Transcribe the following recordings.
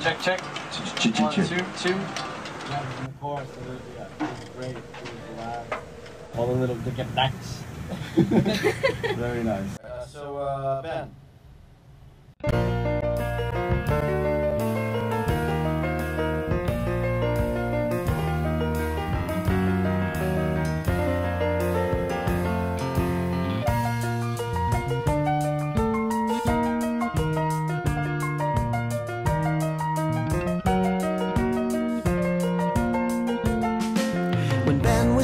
Check, check. One, two, two. All the little dick ducks. Very nice. Uh, so, uh, Ben.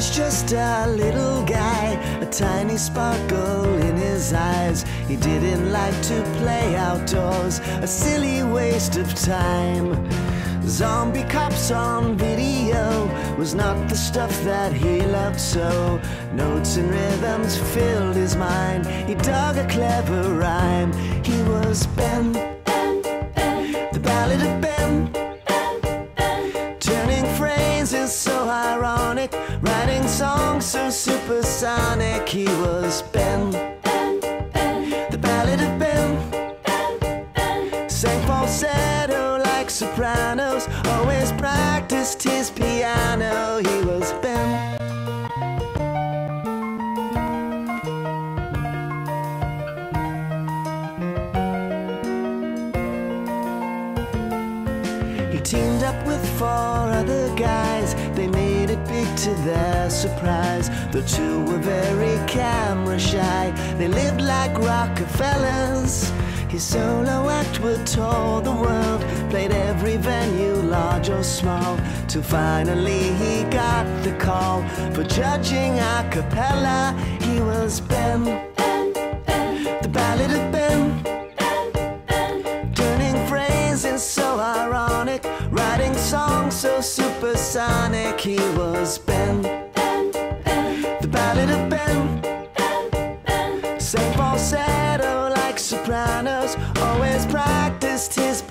Was just a little guy, a tiny sparkle in his eyes. He didn't like to play outdoors, a silly waste of time. Zombie cops on video was not the stuff that he loved so. Notes and rhythms filled his mind. He dug a clever rhyme. He was Ben, songs so supersonic. He was Ben, the ballad of Ben. Sang falsetto oh, like sopranos, always practiced his piano. He was Ben. He teamed up with four other guys. To their surprise. The two were very camera shy. They lived like Rockefellers. His solo act would tour the world, played every venue, large or small, till finally he got the call for judging a cappella. He was Ben, Sang falsetto like sopranos, always practiced his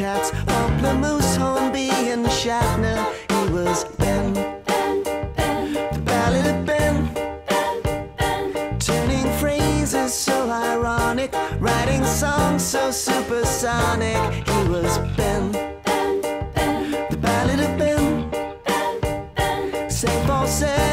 cats, Pamplemousse, Hornby, and Shatner. He was Ben, ben, ben. the ballad of Ben. ben. Turning phrases so ironic, writing songs so supersonic. He was Ben, the ballad of Ben. Sang falsetto